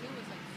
because it was like